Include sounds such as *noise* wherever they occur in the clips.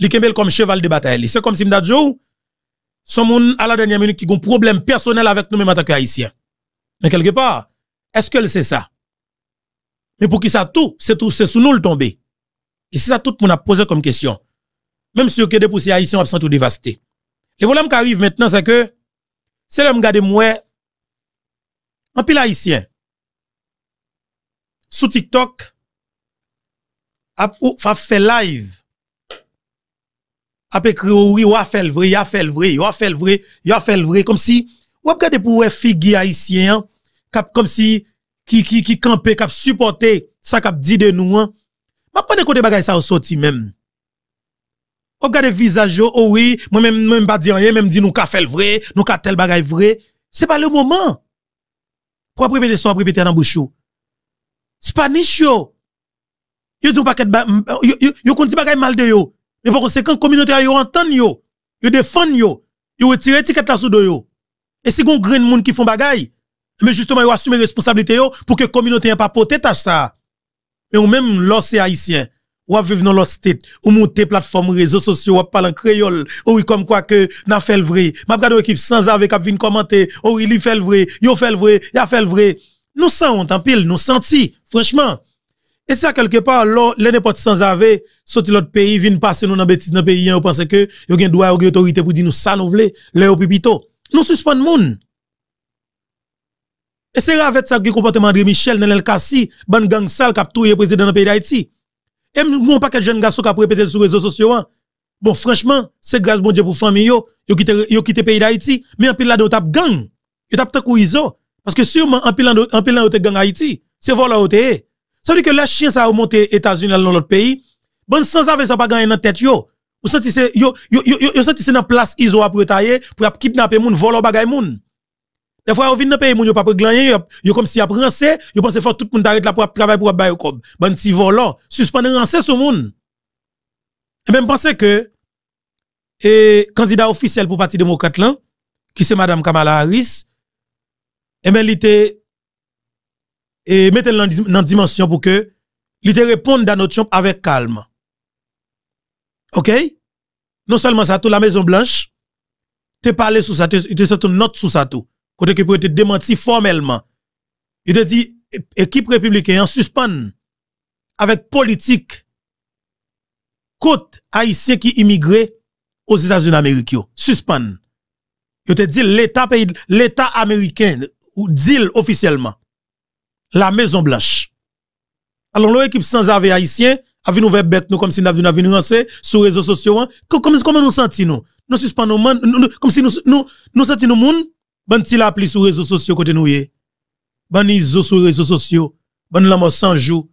li kembel comme cheval de bataille. C'est comme si m'dadjou, son moun à la dernière minute qui ont problème personnel avec nous même en tant qu'haïtiens. Mais quelque part, est-ce que c'est ça? Mais pour qui ça tout, c'est tout, c'est sous nous le tomber. Et c'est ça tout le monde a posé comme question. Même si que des poussières haïtiens sont tout dévastés. Le problème qui arrive maintenant, c'est que, c'est là, m'gade moi, en pile haïtien, sous TikTok, a, fait live, a écrit oui, ou a fait le vrai, a fait le vrai, a fait le vrai, a fait le vrai, comme si, ou a regardé pour figure haïtien, comme si, qui, qui, qui campait, qui supporté, ça qui dit de nous, hein. Ma pas de côté bagay ça au sorti même. Regardez visage oh oui, moi même même pas dire rien, même dit nous ka fait le vrai, nous ka tel bagay vrai. C'est pas le moment. Pour répéter ça, répéter dans bouche. Spanish yo. Yo dit paquet yo yo yo konti bagay mal de yo. Mais par conséquent communauté yo entend yo, yo défend yo, yo retire étiquette la sous de yo. Et si gon grain monde qui font bagay, mais justement yo assumer responsabilité yo pour que communauté pas porter tâche ça. Mais ou même l'océan haïtien, ou vivre dans l'autre state, ou monter plateforme réseaux sociaux, ou parler en créole, ou comme quoi que n'a fait le vrai. M'a regardé équipe sans avec qui vient commenter, ou il fait le vrai, yo fait le vrai, a fait le vrai. Nous sentons en pile, nous senti, franchement. Et ça, quelque part, les n'importe sans ave, sorti l'autre pays, viennent passer nous dans bêtise dans pays, on pense que, yo gen droit, ou autorité pour dire nous ça nous voulons, les pipito. Nous suspendons moun. Et c'est avec ça que comportement de Michel Nenel Kassi, ban gang sale qui a tout président dans le pays d'Haïti. Et nous pas de jeunes garçons qui a répété sur les réseaux sociaux. Hein. Bon, franchement, c'est grâce bon Dieu pour famille yo, yo quitté quitté pays d'Haïti, mais en pile là tap gang. Yo tap tant parce que sûrement en pile là en gang Haïti, c'est voilà où Ça veut dire que la chien ça a monté États-Unis dans l'autre pays. Bon sans avec ça pas gagner dans tête yo. Ou senti c'est yo yo yo yo senti c'est dans place iso pour tailler pour kidnapper moun, voler bagay moun. Des fois, on vient dans le pays, on pas gagner, yo comme si a rancé, yo pense faut tout le monde arrête là pour travailler pour bailler comme. Bon petit volant, suspendre rancé sur monde. Et même penser que et candidat officiel pour parti démocrate là, qui c'est madame Kamala Harris, et ben il était et mettez dans dimension pour que il te réponde à notre chambre avec calme. OK? Non seulement ça tout la Maison Blanche te parler sur ça, te, te sorti une note sur ça tout côté qui peut être démenti formellement. Il te dit, équipe républicaine suspend avec politique côte haïtien qui immigré aux États-Unis d'Amérique. Suspend. Il te dit l'État l'État américain ou dit officiellement la Maison Blanche. Alors l'équipe sans avis haïtien a vu nous faire nous comme si nous avions lancer sur les réseaux sociaux. Hein. Comment nous sentons nous? Nous suspendons comme si nous nous nous sentons nous Ban ti la pli sur réseaux sociaux côté nous yé. Ban iso sur réseaux sociaux. Ban la sans jour.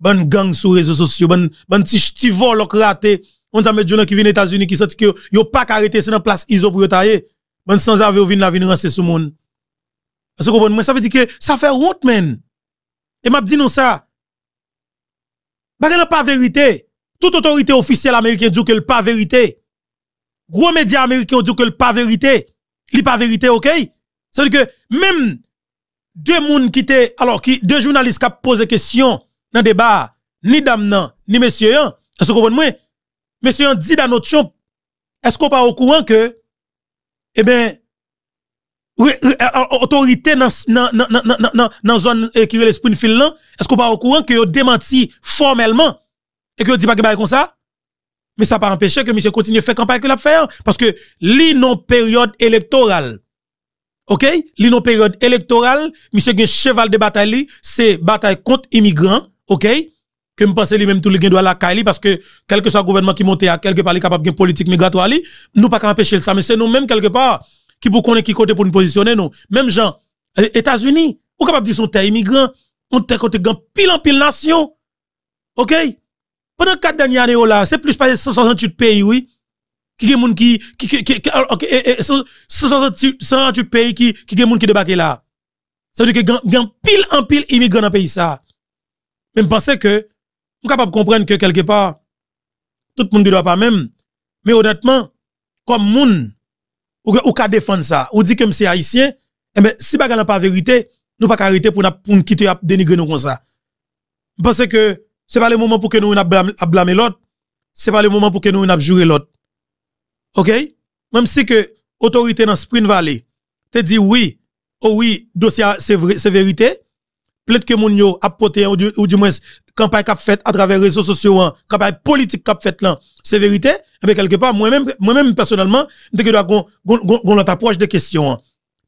Ban gang sur réseaux sociaux. Ban ti ti vol raté. On t'a met gens qui viennent aux États-Unis qui senti que yo pas arrêté c'est dans place iso pour yo tailler. Ban sans ave vinn la vinn rancer sur monde. Parce ça veut dire que ça fait honte men. Et m'a dit non ça. Bagay pas vérité. Toute autorité officielle américaine dit que le pas vérité. Gros médias américains dit que le pas vérité li pas vérité, ok? C'est-à-dire que même deux moun qui étaient, alors qui, deux journalistes qui posé question dans le débat, ni dame ni monsieur, est-ce que vous comprenez? Monsieur dit dans notre champ, est-ce qu'on pas au courant que, eh bien, autorité dans dans zone qui est Springfield là est-ce qu'on pas au courant que yo démenti formellement et que dit pas que comme ça? Mais ça pas empêcher que monsieur continue faire campagne que l'a fait hein. parce que li non période électorale. OK? Li non période électorale, monsieur gen cheval de bataille, c'est bataille contre immigrants, OK? Que me pense lui même tout le doit la caille parce que quel que soit le gouvernement qui monte à quelque part capable de politique migratoire nous pas empêcher ça mais c'est nous même quelque part qui pour connaître qui côté pour nous positionner nous. Même gens États-Unis, ou capable dire son terre immigrant, on terre côté pile en pile nation. OK? Pendant quatre dernières années, là, c'est plus pas 168 pays, oui. Qui est qui, qui, qui, qui, ok, 168 pays qui, qui est qui débarquent là. Ça veut dire que a pile en pile immigrants dans pays ça. Mais je pense que, suis capable de comprendre que quelque part, tout le monde ne doit pas même. Mais honnêtement, comme moun, ou, ou ka défendre ça, ou dit que c'est haïtien, eh bien, si baga n'a pas vérité, nous pas arrêter pour nous quitter dénigrer nous comme ça. Pense que c'est pas le moment pour que nous blâmer l'autre. c'est pas le moment pour que nous jouer l'autre. OK? Même si que autorité dans Spring Valley te dit oui, oh oui, dossier c'est vérité. Peut-être que mon yo a poté ou du, ou du moins campagne qu'a fait à travers les réseaux sociaux, hein, campagne politique qu'a fait là, c'est vérité. Mais quelque part, moi-même, moi-même personnellement, je dois notre approche de questions. Hein.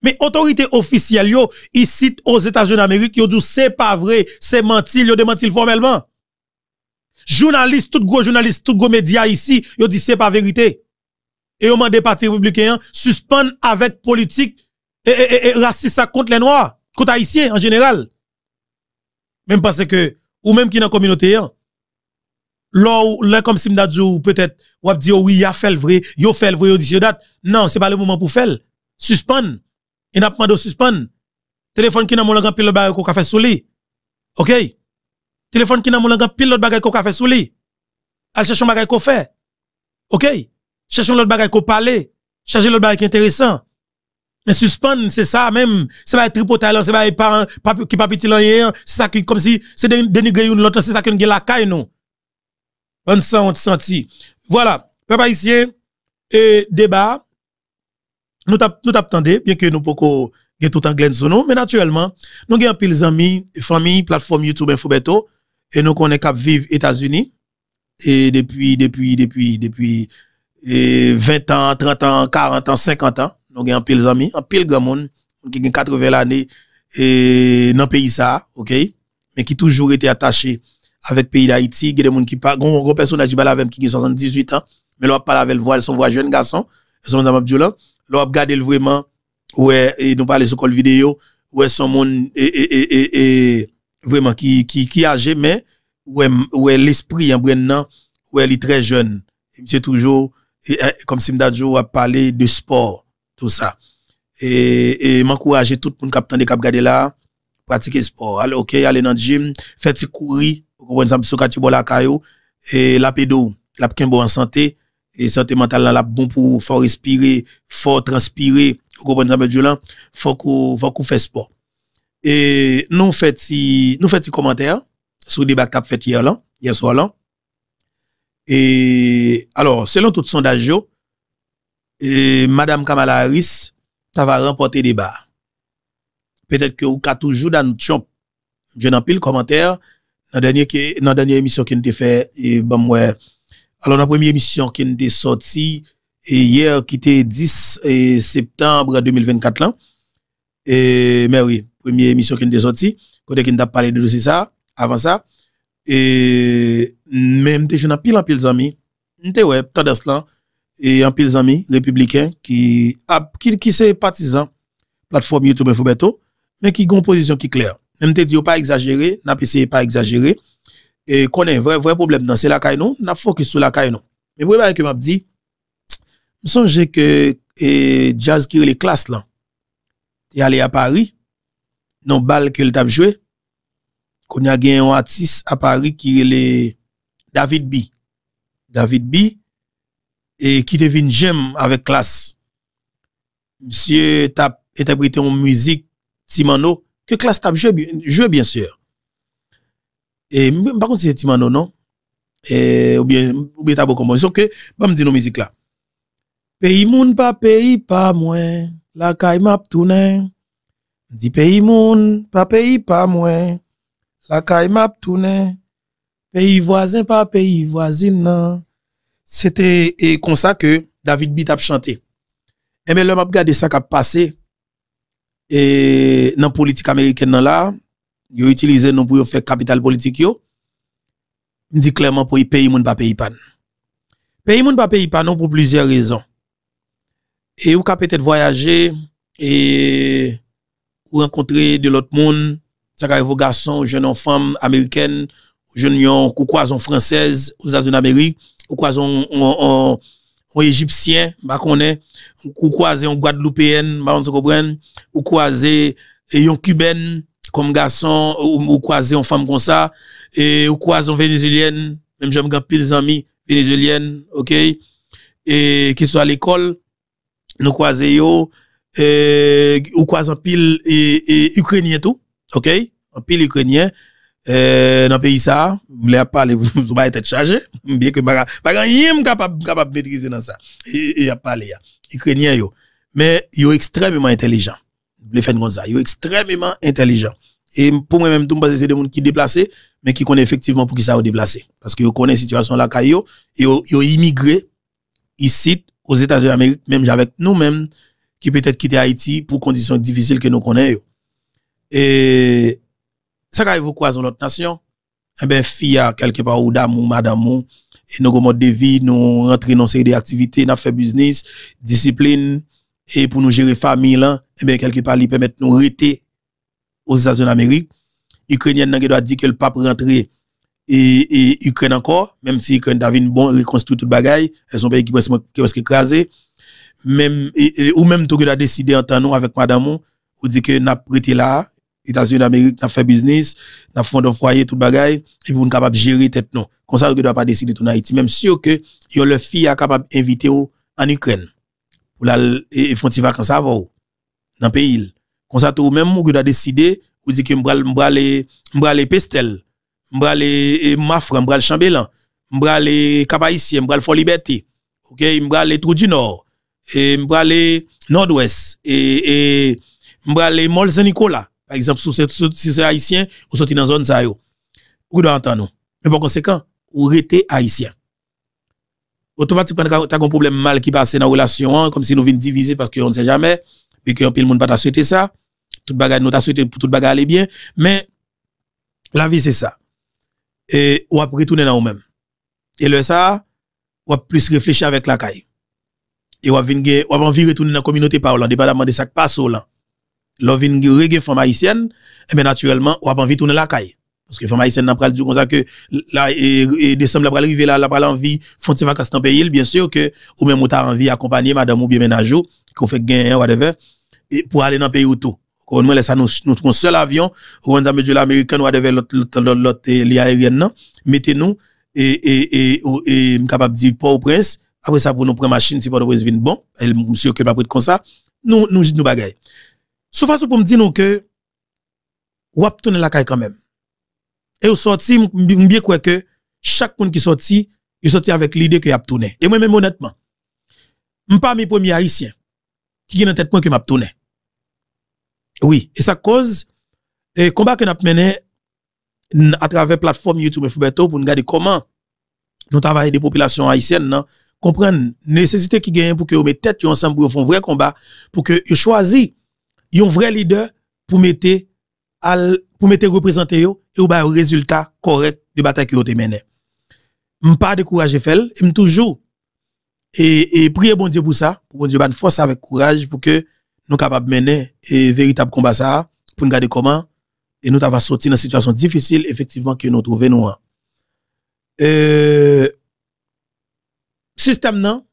Mais autorité officielle yo, ici aux États-Unis d'Amérique, yo c'est pas vrai, c'est menti, yo démenti formellement. Journaliste, tout gros journaliste, tout gros média ici, yo dit c'est pas vérité. Et au des partis républicains suspendent avec politique et, et, et, raciste contre les noirs, contre haïtiens en général. Même parce que, ou même qui dans la communauté, hein, là, comme si m'dadjou, peut-être, ou ap dit, oui, a fait le vrai, yo fait le vrai, yo dit, date. Non, c'est pas le moment pour faire. Suspend. Il n'a pas de suspend. Téléphone qui n'a mon pile le bagage qu'on fait sous lit. OK? Téléphone qui n'a mon grand pile le bagage qu'on fait sous lit. Al chercher un qu'on fait. OK? Cherchons l'autre bagage qu'on parle. Cherchez l'autre bagage qui est intéressant. Mais suspend, c'est ça même. C'est pas tripoter c'est pas parents qui pas petit c'est ça qui comme si c'est dénigrer une l'autre, c'est ça qui nous la caille nous. On sent on senti. Voilà, papa ici et débat nous tap nous bien que nous gen tout anglais sur nous, mais naturellement, nous avons pile amis, famille, plateforme YouTube Infobeto et nous connaissons cap vivre États-Unis. Et depuis depuis depuis depuis 20 ans, 30 ans, 40 ans, 50 ans nous avons pile amis, un pile grand monde qui a 80 années et dans le pays ça, OK, mais qui toujours été attaché avec pays d'Haïti, il y a des gens qui pas un gros personnage qui a 78 ans, mais là parle avec le voix, son voix jeune garçon, son nom Abdullah, là regarder vraiment ouais et nous parler sur col vidéo, ouais son monde et, et, et, vraiment qui qui qui âgé mais ouais ouais l'esprit en brennan ouais il est très jeune. C'est toujours comme si m'dadjo a parlé de sport tout ça. Et, et m'encourager tout le monde qui a cap là, pratiquer sport. Allez, ok, aller dans le gym, faire vous comprenez sur kati la caillou, et la pédo, la bon en santé, et santé mentale la bon pour faut respirer, faut transpirer, vous comprenez faut qu'on, faut qu'on fait sport. Et nous si, nous fait commentaire sur le débat qu'a fait hier là, hier soir là. Et, alors, selon tout sondage, et Madame Kamala Harris, va remporter débat. Peut-être que vous avez toujours dans champ. Je n'en pile commentaire dans la dernière, dans dernière émission qui nous fait, et bon, ouais. Alors, la première émission qui nous sortie, et hier, qui était 10 septembre 2024, là. Et, mais oui, première émission qui nous sortie, côté qui nous a parlé de ça, avant ça. Et, même, je n'en pile en pile amis. M'te ouais, tendance là et un pile amis républicains qui qui qui c'est partisan plateforme YouTube Infobeto mais qui ont une position qui claire même te dit pas exagérer n'a pas pas exagérer et connaît vrai vrai problème dans c'est la caille n'a focus sur la caille mais vous voyez que m'a dit me songe que et jazz qui les classes là est allé à Paris non balle que le t'a joué qu'on a gagné un artiste à Paris qui est David B. David B et qui devine j'aime avec classe. Monsieur t'a interprété en musique Timano, que classe t'a joué, joué bien sûr. Et par contre c'est Timano non et ou bien ou bien t'as beaucoup comme que pas me dire nos musique là. Pays moun pas pays pas moins, la caille m'a tourné. Dit pays moun pas pays pas moins, la caille m'a tourné. Pays voisin pas pays voisine non c'était comme ça que David Bitt a chanté. Et mais l'homme a regardé ça qui a passé et dans politique américaine là, ont utilisé nous pour faire capital politique yo. dit clairement pour y payer moun pas payer pan. Payer moun pas payer pan pour plusieurs raisons. Et ou ka peut-être voyager et ou rencontrer de l'autre monde, ça ka vos garçons, jeunes femmes américaines, jeunes ou croisons françaises aux États-Unis d'Amérique ou croisons un, égyptien, bah connaît, ou croiser un guadeloupéen, bah on se comprend, ou croiser un cubain comme garçon, ou, croiser une femme comme ça, et ou croiser une vénézuélienne, même j'aime grand pile amis vénézuéliennes, OK? Et qui soit à l'école, nous croiser yo, ou croiser pile et, et ukrainien tout, OK? Un pile ukrainien, euh, dans le pays ça, je ne parler pour *laughs* pas être chargé, bien que pas rien capable capable maîtriser dans ça. Et y a parlé. Ukrainien yo. Mais yo extrêmement intelligent. Les faire comme ça, yo extrêmement intelligent. Et pour moi même tout c'est des gens qui déplacés mais qui connaissent effectivement pour qui ça a déplacé parce que yo connaissent situation là yo et yo, yo immigré ici aux États-Unis d'Amérique même avec nous-mêmes qui peut-être quitté Haïti pour conditions difficiles que nous connaissons. Et ça arrive vous croisons notre nation, eh ben, fille quelque part ou dame ou madame ou, et nous mode de vie, nous rentrer dans ces activités, nous fait business, discipline, et pour nous gérer famille là, eh ben, quelque part, il permet nous rester aux États-Unis d'Amérique. Ukrainien n'a doit dire que le pape rentrer et, et Ukraine encore, même si Ukraine a une bon reconstruit toute bagaille, elles sont pays qui presque, presque écrasé. Même, ou même tout que a décidé en temps nous avec madame ou dit que n'a prêté là, États-Unis d'Amérique, n'a fait business, n'a fait un foyer, tout bagaille, et puis on capable de gérer tête non. Comme ça, on doit pas décider tout en Haïti. Même sûr que, yo le fille est capable d'inviter en Ukraine. Pour la, et font vacances avant, dans le pays. Comme ça, tout même, on doit décider, ou dit que m'bral, m'bral, m'bral pestel, m'bral, mafre, m'bral chambellan, m'bral, cap-haïtien, m'bral fort liberté. OK, m'bral trou du nord, et m'bral nord-ouest, et, et, m'bral mol Saint-Nicolas par exemple, si c'est haïtien, ou sorti dans zone ça. Ou doit entendre Mais par conséquent, ou rete haïtien. Automatiquement, tu as un problème mal qui passe dans la relation, hein, comme si nous venions diviser parce qu'on ne sait jamais, et que le monde pas souhaité ça. Tout bagage nous t'a souhaité pour tout bagage aller bien, mais la vie c'est ça. Et ou après retourner dans nous-mêmes. Et le ça, ou plus réfléchir avec la caille. Et ou ou envie retourner dans la communauté parlant, dépendamment de ça qui passe là l'ovin reggae femme haïtienne, et bien naturellement, on a envie de tourner la caille. Parce que femme haïtienne n'a pas le comme ça que là, et, décembre, la arriver là, la pas envie, font des vacances dans le pays, bien sûr que, ou même, on a envie d'accompagner madame ou bien ménage, qu'on fait gain, whatever, et pour aller dans le pays ou tout. Quand nous laissons nous, nous, seul avion, ou on a mis l'américain, ou whatever, l'autre, l'autre, aérienne, non, mettez-nous, et, et, et, et, capable de dire, pas au prince, après ça, pour nous prendre machine, si pas de prince vient bon, elle, monsieur, que pas comme ça, nous, nous, nous, bagaille. Sou façon pour me dire non que ou tourner la caille quand même. Et au sorti bien quoi que chaque monde qui sorti, il sorti avec l'idée que a tourné. Et moi même honnêtement, suis pas mes premiers haïtiens qui dans tête moi que m'a. Oui, et ça cause et combat que n'a mené à travers plateforme YouTube Fubeto pour nous regarder comment nous travaillons des populations haïtiennes non comprendre nécessité qui gagne pour que vous mettez tête ensemble pour faire un vrai combat pour que vous choisissez un vrai leader pour mettre pour mettre représenter et ou ba résultat correct de bataille vous te mené. M'pas décourager fait, m toujours et, et prier bon Dieu pour ça, pour bon Dieu ban force avec courage pour que nous capables mener et véritable combat ça pour nous garder comment et nous va sortir dans une situation difficile effectivement que nous trouvons nous. Euh, système non,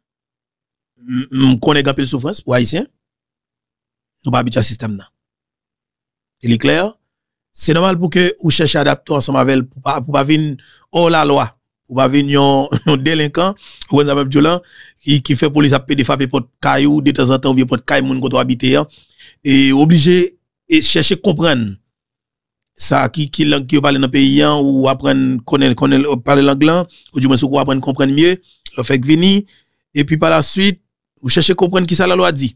m connaît grand souffrance pour haïtien nous pas habitués à ce système là. Il est clair? C'est normal pour que vous cherchiez à adapter ensemble avec pour pas pour pas venir hors la loi, pour pas venir un délinquant ou un violent qui qui fait police à des frapper pour caillou de temps en temps ou bien pour caillou moun qu'on habiter hein. et obligé et chercher comprendre ça qui qui langue qui parle dans pays hein, ou apprendre connaître connaître parler l'anglais ou du moins ou apprendre comprendre mieux fait venir et puis par la suite vous cherchez comprendre qui ça la loi dit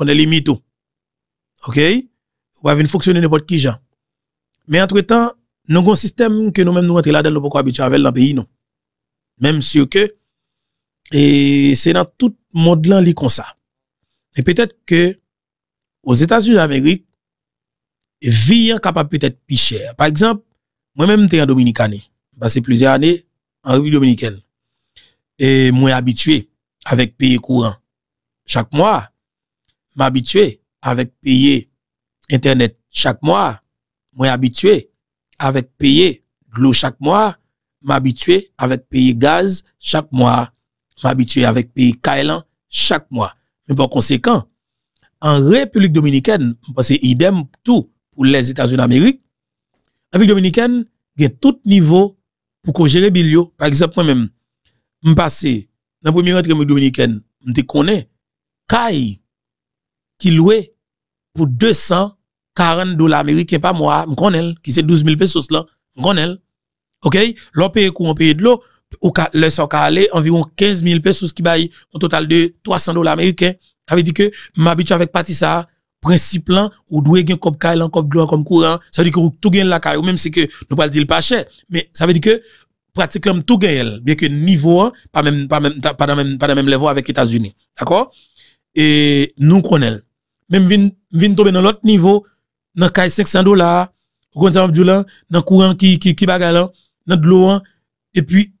est limite OK? Ou va venir fonctionner n'importe qui gens. Mais entre-temps, nous avons un système que nous-mêmes nous rentrons là-dedans, nous pas habitués avec le pays non. Même si que et c'est dans tout le monde là comme ça. Et peut-être que aux États-Unis d'Amérique vie est capable peut-être plus cher. Par exemple, moi-même j'étais en Dominicanie, passé plusieurs années en République dominicaine. Et moi habitué avec pays courant. Chaque mois, m'habitué avec payer internet chaque mois, moi habitué avec payer l'eau chaque mois, m'habitué avec payer gaz chaque mois, m'habitué avec payer kailan chaque mois. Mais par conséquent, en République dominicaine, que idem tout pour les États-Unis d'Amérique, en République dominicaine, il y a tout niveau pour qu'on gère bilio. Par exemple, moi-même, je passe dans la première République dominicaine, je connais, Kai, qui louait pour 240 dollars américains par mois, me connais, qui c'est 12 000 pesos là, On connaît. OK? L'on paye courant, paye de l'eau, ou le ka aller environ 15 000 pesos qui baille un total de 300 dollars américains. Ça veut dire que m'habitue avec parti ça, principe là, ou doit gagner comme caille, comme gloire, comme courant. Ça veut dire que tout gagne la caille, même si que nous pas dire pas cher. Mais ça veut dire que pratiquement tout gagne, bien que niveau, pas même, pas même, pas dans même, pas dans même niveau avec États-Unis. D'accord? Et nous connaissons. Même vin, vin tomber dans l'autre niveau, dans caille 500 dollars, dans courant qui, qui, qui dans de l'eau, hein. et puis,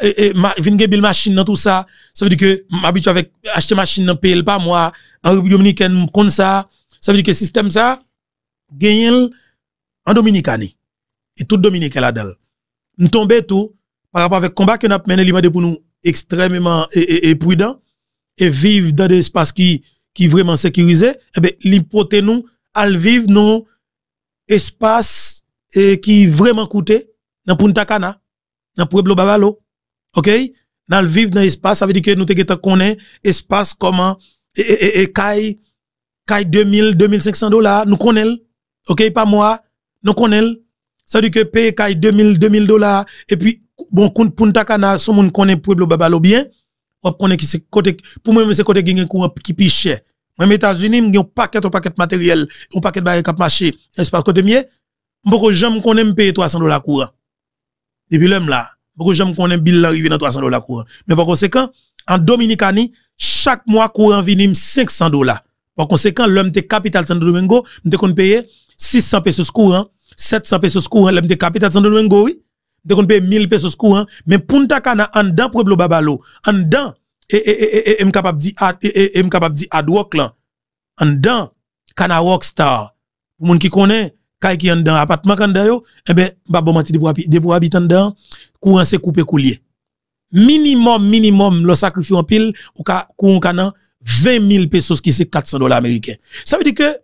et, vin gen bil machine dans tout ça. Ça veut dire que m'habitue avec acheter machine dans paye pas moi. En République dominicaine comme ça. Ça veut dire que système ça gagne en Dominicanie. Et tout Dominicain là-dedans. Nous tomber tout par rapport avec combat que nous avons mené pour nous extrêmement et, et, et vivre dans des espaces qui qui vraiment sécurisés et eh ben l'hypothèse nous à vivre dans espace et qui vraiment coûté dans Punta Cana dans Pueblo Babalo OK? Dans vivre dans l'espace, ça veut dire que nous te connaît espace comment et et caille caille 2000 2500 dollars, nous connaissons. OK, pas moi, nous connaissons. Ça veut dire que paye caille 2000 2000 dollars et puis bon Punta Cana, son monde connaît Pueblo Babalo bien. On connaît qui c'est côté pour moi c'est côté qui courant qui plus cher. Aux États-Unis, j'ai un paquet, un paquet matériel, un paquet de bagages qui marché, espace côté mien. Beaucoup de gens connaissent payer 300 dollars courant. Depuis l'homme là, beaucoup de gens connaissent bill arrivé dans 300 dollars courant. Mais par conséquent, en Dominicanie, chaque mois courant vient 500 dollars. Par conséquent, l'homme de Capital Santo Domingo, nous qu'on payer 600 pesos courant, 700 pesos courant, l'homme de Capital Santo Domingo, oui. Nous qu'on payer 1000 pesos courant, mais Punta Cana, en dedans Pueblo Babalo, en dedans, et, et, et, et, capable dit, et, capable dit Adwok là, en Cana Rockstar, pour moun qui connaît, kay qui en dedans, appartement kan yo, eh ben, ba bon mati de pour habitant dedans, courant c'est coupé coulier. Minimum, minimum, le sacrifice en pile, ou ka, courant kanan, 20 000 pesos qui c'est 400 dollars américains. Ça veut dire que,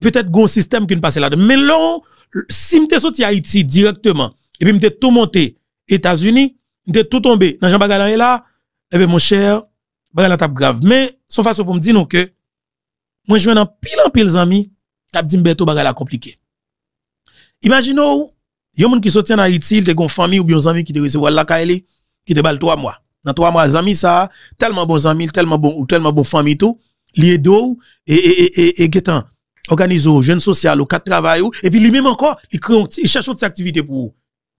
peut-être gon système qui ne passe là Mais là, si m'te sorti Haïti directement, et puis m'te tout monté États-Unis, m'te tout tombé dans Jean Bagalan là, eh bien, mon cher, Bagalan tape grave. Mais, son façon pour me dire que, moi, je dans pile en pile amis, kap dit m'beto Bagalan compliqué. Imaginons, yon moun qui sorti en Haïti, il te gon famille ou bien amis qui te recevoir la kaele, qui te bal trois mois. Dans trois mois, amis ça, tellement bons amis, tellement bon, ou tellement bon famille tout, lié d'eau, et, et, et, et, et, organise jeune social ou quatre travail et puis lui-même encore, il, il cherche autre activité pour.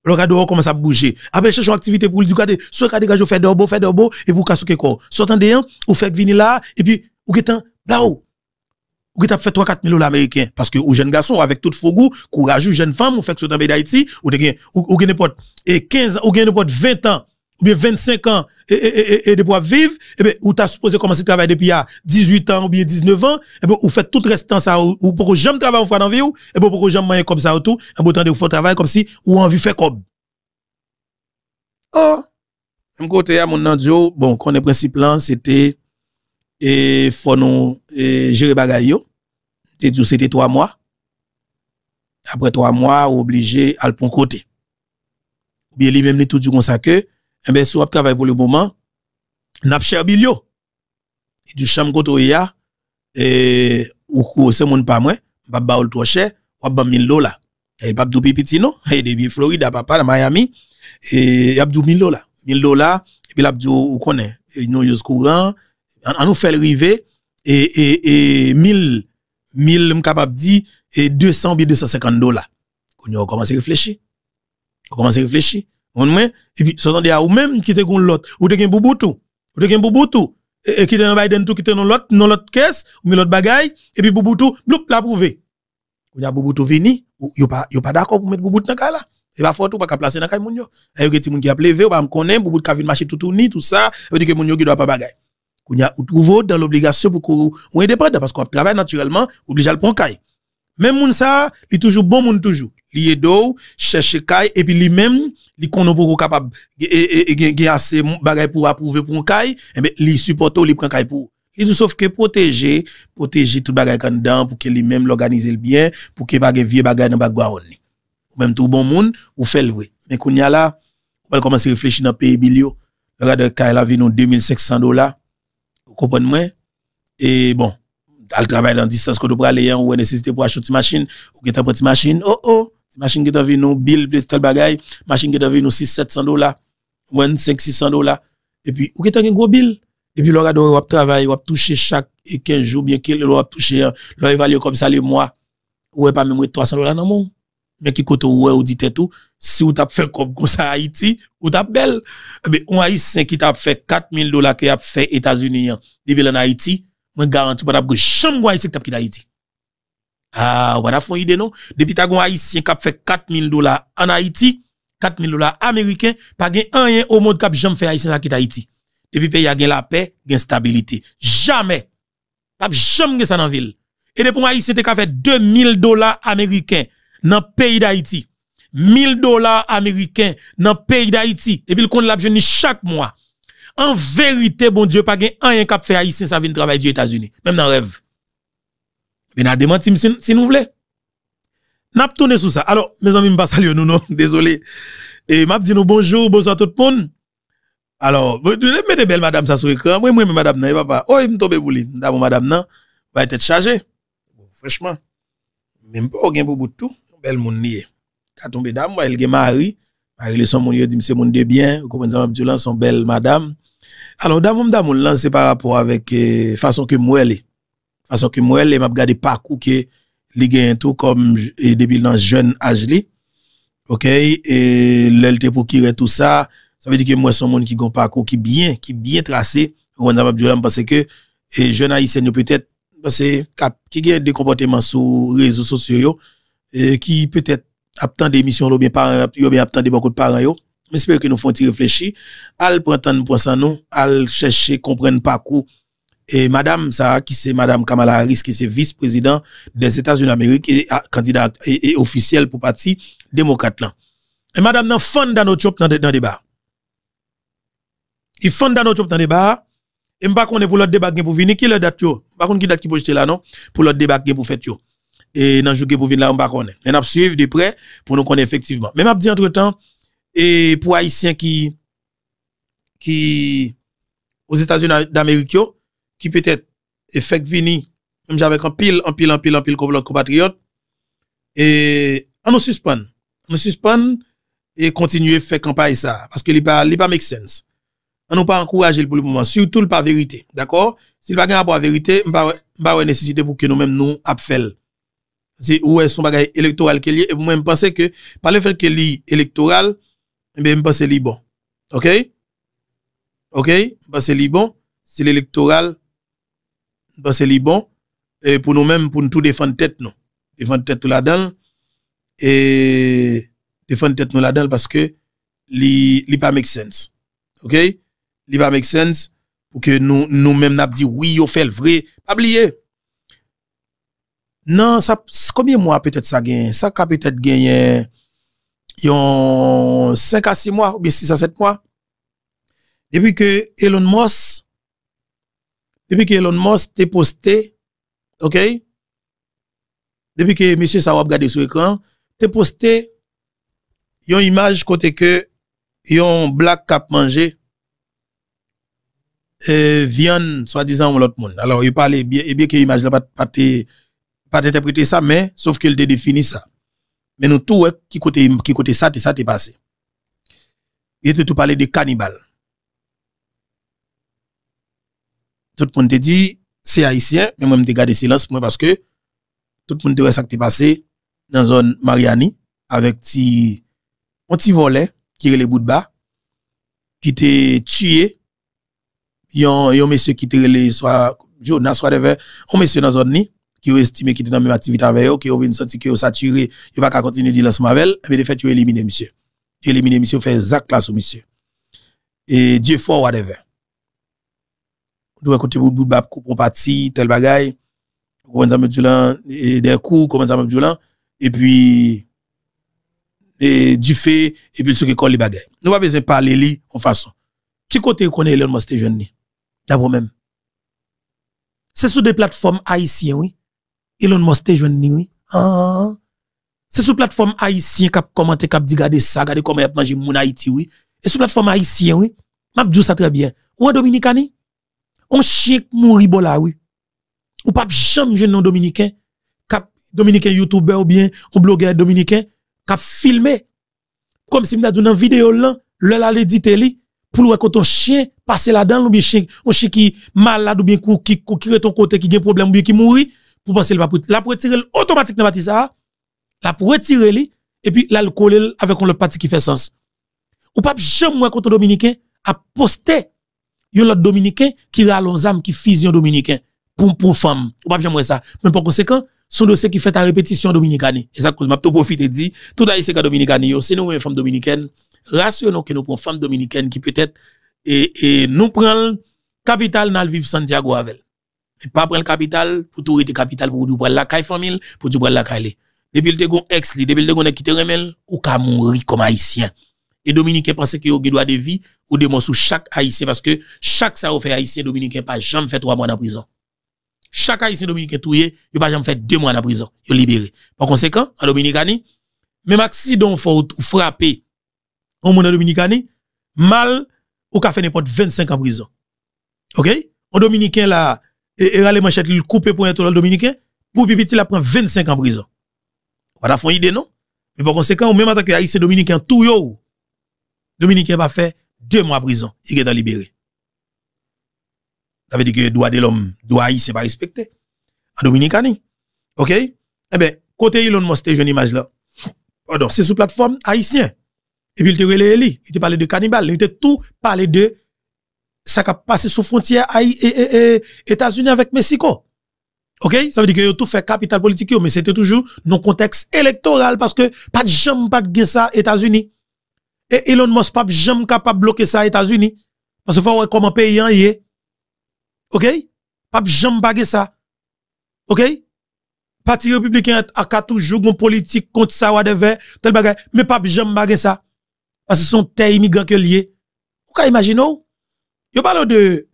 Le dehors commence à bouger. Après, cherche une activité pour lui, cas de, soit cas dégage, fait d'orbo, fait d'orbo, et pour casser quoi. Soit en déant, ou fait venir là, et puis, ou getan, là haut ou t'a fait 3 4 000 dollars américains parce que ou jeune garçon avec tout faux goût courageux jeune femme ou fait que dans d'Haïti ou de ou, ou n'importe et 15 ou n'importe 20 ans ou bien 25 ans et, et, et, et de pouvoir vivre, et bien, ou t'as supposé commencer à travailler depuis 18 ans ou bien 19 ans, et bien, ou fait tout restant ça, ou, ou pour j'aime travailler ou faire dans vie, et bien, pour que j'aime manger comme ça ou tout, et bien, de faire travail comme si, ou envie faire comme. Oh! Même côté, à mon nom bon, qu'on est principe c'était, et faut nous gérer bagaille c'était trois mois après trois mois obligé à le prendre côté ou bien lui même tout du comme ça que eh ben soit travail pour le moment n'a cher bilio du chambre côté ya et ou c'est mon pas moi pas ba trop cher ou ba 1000 dollars et pas tout petit non? Et depuis Floride papa Miami et y a 1000 dollars 1000 dollars et puis l'abdou ou connaît nous use courant on nous fait river et, et, et 1000, 1000, capable dit, et 200 ou 250 dollars. On a à réfléchir. On commence à réfléchir. On et puis, ce à ou même qui te gon l'autre, ou te gen bouboutou, ou te gen bouboutou, et qui te nan Biden tout, qui te dans l'autre, dans l'autre caisse, ou mi l'autre bagaille, et puis bouboutou, bloup, la prouvé. On a bouboutou vini, ou yo pas, yo pas d'accord pour mettre bouboutou dans là. Et pas fort tout pas placer dans moun yo. Et yo gen ti moun qui a ou pas me bouboutou ka vin marcher tout tout ça, veut dire que moun yo qui doit pas bagaille qu'on a trouvé dans l'obligation pour qu'on ou indépendant parce qu'on travaille naturellement obligé à le prendre même moun ça il toujours bon moun toujours. Lié d'eau chercher caille et puis lui même il connaît pour capable et assez bagay pour approuver pour un caille et ben il supporte il prend caille pour il sauf que protéger protéger tout bagay kan dedans pour que lui même l'organiser le bien pour que pas vieux bagay dans bagouaron ou même tout bon monde ou fait le vrai. Mais qu'on y a là on va commencer à réfléchir dans pays bilio le gars de caille la vie 2500 dollars. Comprenez moi? Et bon elle travaille dans distance que pour aller ou nécessité pour acheter une machine ou que une petite machine oh oh Machine qui envie nous bill plus tel bagay, machine qui envie nous 6 700 dollars, 5 600 dollars et puis ou qui un gros bill et puis l'on doit travailler, on toucher chaque 15 jours bien qu'il l'on toucher, l'on évalue comme ça le mois. Ou pas même 300 dollars dans mon mais qui côté ouais ou dit tout si ou t'a fait comme ça Haïti ou t'a belle mais on haïtien qui t'a fait 4000 dollars qui a fait États-Unis depuis moi garantis pas t'a haïtien qui t'a quitté Haïti ah, voilà, font idée, non? Depuis ta gon haïtien qui a fait 4000 dollars en Haïti, 4000 dollars américains, pas gen rien au monde cap jamais fait haïtien qui Haïti. Depuis pays a la paix, gen stabilité. Jamais. Pas jamais ça dans ville. Et depuis haïtien te ka fait 2000 dollars américains dans pays d'Haïti. 1000 dollars américains dans pays d'Haïti. Et puis le compte l'a chaque mois. En vérité, bon Dieu, pas gen rien cap fait haïtien ça vient travailler aux États-Unis. Même dans rêve. Mais n'a démenti si, si nous voulons. N'a tourné sur ça. Alors, mes amis, pas saluer nous, non, *laughs* désolé. Et m'a dit nous bonjour, bonsoir tout le monde. Alors, mettez belle madame ça sur l'écran. Moi, moi, madame, non, papa. Oh, il me tombe bouli. D'abord, madame, non, va être chargé. franchement, même pas, pour bout tout. Belle moun nié. Quand tombe dame, elle est mari. Marie, le son moun dit, c'est moun de bien. Vous comprenez, son belle madame. Alors, dame, dame, là, c'est par rapport avec, euh, façon que moi, elle façon que moi les m'a regardé parcours que li gagne tout comme depuis dans jeune âge li. OK? Et l'elle pour qui tout ça. Ça veut dire que moi son monde qui gon parcours qui bien qui bien tracé. On a pas parce que et jeune haïtien peut-être parce qui a des comportements sur réseaux sociaux et qui peut-être attend des missions ou bien parents ou bien attend beaucoup de parents j'espère que nous font réfléchir al prendre pour ça nous al chercher comprendre parcours et madame ça qui c'est madame Kamala Harris qui c'est vice-président des États-Unis d'Amérique et candidat et, officiel pour parti démocrate là. Et madame nan fond dans notre dans dans débat. Il fond dans notre dans débat et m'pa connait pour l'autre débat pour venir qui le date yo? Par contre qui date qui pour là non? Pour l'autre débat pour faire yo. Et nan jour pour venir là on pas connait. Mais n'a suivre de près pour nous connaître effectivement. Mais m'a dit entre-temps et pour haïtiens qui qui aux États-Unis d'Amérique qui peut-être effet vini, même avec un pile, un pile, un pile, un pile compatriote. Et on nous suspend. On nous suspend et continuer faire campagne ça. Parce que il pas, pas make sense. On nous pas encourager pour le moment. Surtout le vérité. D'accord? S'il pas rapport à vérité, pas, pas nécessité pour que nous-mêmes nous appelions. C'est où est son bagage électoral qu'il est. Et moi, je pense que par le fait qu'il est électoral, bien, je pense que bon. OK? OK? Je pense que c'est bon. C'est l'électoral c'est li bon et pour nous-mêmes pour nous tout défendre tête nous défendre tête là-dedans et défendre tête nous là-dedans parce que li pas make sense. OK? Li pas make sense pour que nous nous-mêmes n'a dit oui yo fait le vrai. Pas oublier. Non ça combien mois peut-être ça gagne? Ça peut-être gagné? Yon 5 à 6 mois ou bien 6 à 7 mois depuis que Elon Musk depuis que Elon Musk t'est posté, ok? Depuis que monsieur ça va regarder sur l'écran, t'es posté une image côté que yon black cap manger euh, viande soi-disant l'autre monde. Alors il parle bien et bien que l'image là pas pas interpréter ça mais sauf qu'il définit ça. Mais nous tout qui côté qui côté ça ça t'est passé. Il était tout parler de cannibale. tout le monde te dit, c'est haïtien, mais moi, je gardé silence moi parce que tout le monde te ça qui passé dans la zone Mariani avec ti, un petit volet qui est le bout de bas, qui t'a tué, yon, yon monsieur qui t'a relé, soit Jonas, soit devait, un monsieur dans zone ni, qui ont estimé qu'il était dans la même activité avec eux, qui ont senti que saturé, il va pas continuer de l'ensemble avec mais de fait, il éliminé monsieur. Il éliminé monsieur, fait exact là sur monsieur. Et Dieu fort, whatever. Doit côté bout bout bab parti tel bagay. Comment ça me dit des coups comment ça me dit et puis du fait et puis ce qui colle les bagay nous pas besoin parler li en façon. Qui côté connaît Elon Musk jeune ni? D'abord même. C'est sur des plateformes haïtiennes oui Elon Musk jeune ni oui ah. C'est sur plateforme haïtien commenté qui a dit regarder ça regarder comment il a mangé mon Haïti oui. Et sur plateforme haïtien oui. M'a dit ça très bien. Ou en Dominicani? On chien mouri bon la oui. Ou pas jamais jeune non dominicain, cap dominicain youtuber ou bien ou blogueur dominicain k'ap filmé. Comme si m'ta dans vidéo là, le la l'édité li, pour le quand ton chien passe là-dedans, ou bien chien, un chien qui malade, ou bien qui, qui, qui, ton côté, qui a problème, ou bien qui mourit, pour penser le la pour retirer automatiquement ça, la pour retirer li, et puis là, le coller avec un autre parti qui fait sens. Ou pas jamais contre dominicain a posté yon l'autre dominicain qui rallonge âme qui fusion dominicain pour pour femme. Ou pas jamais ça. Mais par conséquent, son dossier qui fait à répétition dominicaine. Et ça cause m'a tout profiter dit tout haïtien dominicain yo, c'est nous une femme dominicaine, rationnons que nous prenons femme dominicaine qui peut-être et, et nous prenons capital dans vivre Santiago avec. Pas prendre capital pour tout rester capital pour tout prendre la caille famille, pour tout prendre la caille. Depuis le gon ex li, depuis le gon qui te remel ou ka mourir comme haïtien. Et Dominicain pense que yo droit de vie ou de mort sous chaque haïtien parce que chaque ça fait haïtien dominicain pas jamais fait trois mois en prison. Chaque haïtien dominicain touye, il pas jamais fait deux mois en prison, il libéré. Par conséquent, en Dominicani, même accident faut frapper au monde Dominicani, mal ou ka fait n'importe 25 ans en prison. OK? En dominicain là, et, et les manchettes il coupe pour un le dominicain, pour pipiti la prend 25 ans en prison. Voilà font idée non? Mais par conséquent, même en tant que haïtien dominicain tout yo Dominicain va faire deux mois de prison, il est libéré. Ça veut dire que le droit de l'homme, droit c'est pas respecté. En Dominicani. OK? Eh bien, côté Elon Musk, une image là. Pardon, c'est sous plateforme haïtien. Et puis il te relé il te parlait de cannibale, il te tout parlé de ça qui a passé sous frontière États-Unis avec Mexico. OK? Ça veut dire que tout fait capital politique, mais c'était toujours dans contexte électoral parce que pas de jambe, pas de ça États-Unis. Et Elon Musk pas jamais capable de bloquer ça États-Unis. Parce qu'il faut voir comment pays y est. OK? Pas jamais baguer ça. OK? Parti républicain a toujours une politique contre ça whatever, tel bagay, mais pas jamais baguer ça. Parce que ce sont des immigrants que liés. Vous pouvez imaginer Yo parle de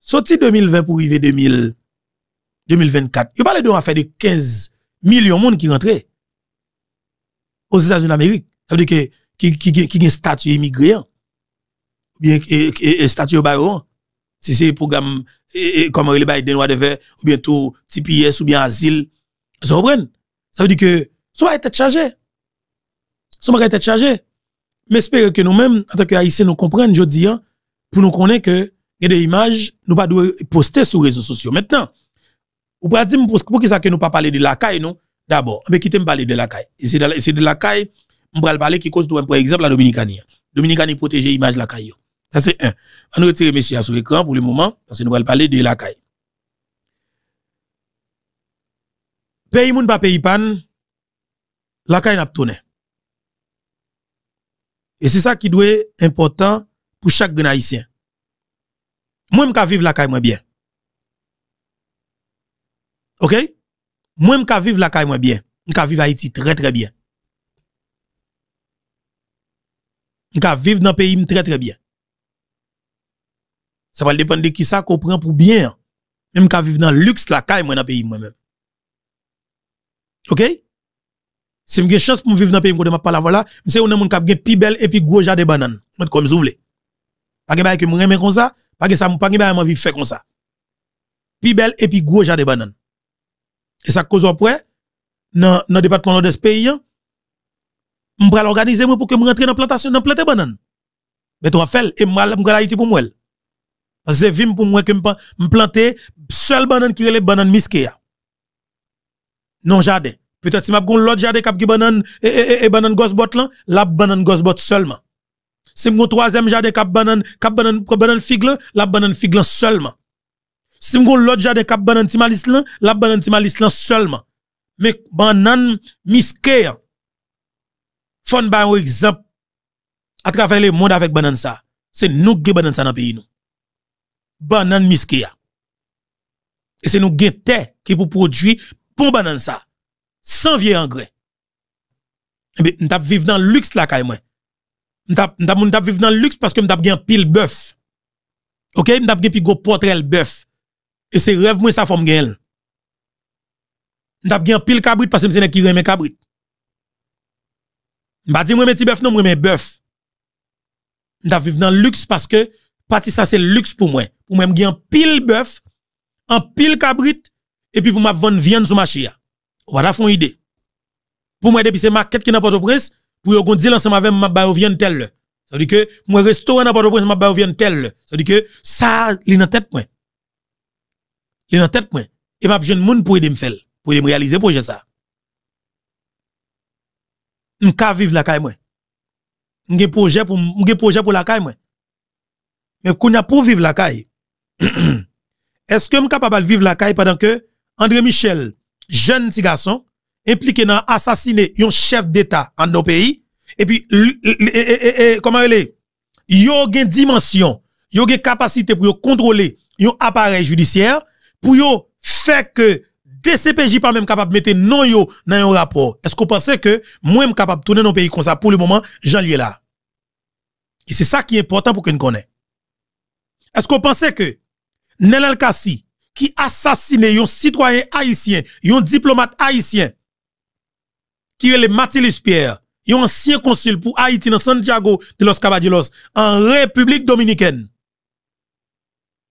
sorti 2020 pour arriver 2000 2024. Yo parle de affaire de 15 millions de monde qui rentrent aux États-Unis d'Amérique. Ça veut dire que qui qui qui un statut immigré ou bien et, statut baron. Si c'est programme comme le Biden de verre ou bien tout TPS ou bien asile. Vous comprenez? Ça veut dire que soit être chargé. Soit être chargé. Mais espère que nous-mêmes en tant qu'haïtiens nous comprenions je dis hein, pour nous connaître que y a des images nous pas poster sur les réseaux sociaux maintenant ou pas dire pour qui ça que nous pas parler de la caille non? D'abord mais qui me parler de la caille? C'est de la caille on va parler qui cause par exemple la Dominicanie. Dominicanie protéger l'image la caille. Ça c'est un. On retire messieurs sur l'écran pour le moment parce que nous allons parler de la caille. Pays moun pas pays pan, la caille n'a tourné. Et c'est ça qui doit être important pour chaque haïtien. Moi, je vivre la caille moins bien. OK? Moi, je vivre la caille moins bien. Je vivre Haïti très très bien. ka vivre dans le pays très très bien. Ça va dépendre de qui ça qu'on prend pour bien. Même ka vivre dans le luxe la caille moi dans le pays moi-même. OK? Si j'ai chance pour vivre dans le pays pour pas la voilà, c'est un monde qui a plus belle et puis gros jardin de bananes. Comme vous voulez. Pas que que me comme ça, pas que ça pas que vivre fait comme ça. Plus belle et puis gros jardin de bananes. Et ça cause après dans dans département de ce pays hein, m'pral organiser moi pour que me rentre dans plantation dans planter banane mais toi fait et m'pral m'pral Haïti pour moi parce que vim pour moi que me seul banane qui relève banane miské non jardin peut-être si m'a gon l'autre jardin cap qui banane et, et, et, banane gosbot là la banane gosbot seulement si m'gon troisième jardin cap banane cap banane banane figue la banane figue seulement si m'gon l'autre jardin cap banane timalis la banane timalis seulement mais banane miské Fon ba un exemple à travers le monde avec banane ça. C'est nous qui banane ça dans le pays nous. Banane miskia. Et c'est nous qui qui pour produire pour banane ça. Sans vieux engrais. Eh bien, nous vivre dans le luxe là, quand même. Nous vivre dans le luxe parce que nous avons pile bœuf. Ok? Avons pile gros portrait bœuf. Et c'est rêve moi ça forme gagne. Nous avons pile cabrit parce que c'est qui remet cabrit. M'a dit moi mes bœuf non moi mes bœuf. M'ta vivre dans le luxe parce que parti ça c'est luxe pour moi. Pour moi m'gien pile bœuf, en pile cabrit et puis pour m'a vendre viande sur marché. Va font idée. Pour moi, depuis c'est market qui n'a pas de prince, pour yon dire ensemble avec ma ba vient tel. Ça veut dire que moi restaurant de prince ma ba vient tel. Ça veut dire que ça li dans tête point. Li dans tête point. Et m'a jeune monde pour aider me faire, pour aider me réaliser projet ça. M'ka vivre la caille moi. M'gen projet pour projet pour la caille moi. Mais qu'on a pour vivre la caille. *clears throat* Est-ce que je suis capable de vivre la caille pendant que André Michel, jeune petit garçon, impliqué dans assassiner un chef d'État en nos pays, et puis, comment il est? Yo une dimension, yo une capacité pour contrôler un appareil judiciaire, pour faire que DCPJ pas même capable de mettre non yo dans un rapport. Est-ce qu'on pense que moi même capable de tourner dans pays comme ça? Pour le moment, j'en lié là? Et c'est ça qui est important pour que nous. Est-ce qu'on pense que Nelel Kassi, qui assassiné un citoyen haïtien, un diplomate haïtien, qui est le Mathilus Pierre, un ancien consul pour Haïti dans Santiago de los Caballeros, en République Dominicaine.